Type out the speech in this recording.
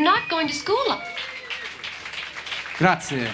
You're not going to school. Grazie.